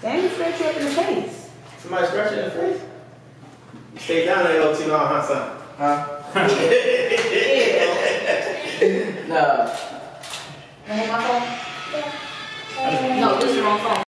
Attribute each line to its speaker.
Speaker 1: Danny scratched you up in the face.
Speaker 2: Somebody scratched you in the face? Stay down there, too long, huh, son?
Speaker 3: Huh?
Speaker 1: no.
Speaker 3: No, this is the wrong phone.